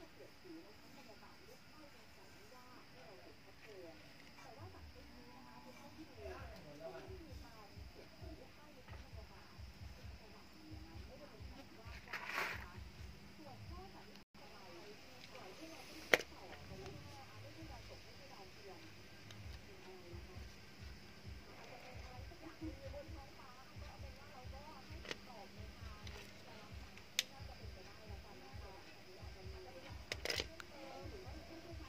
จะเกิดปี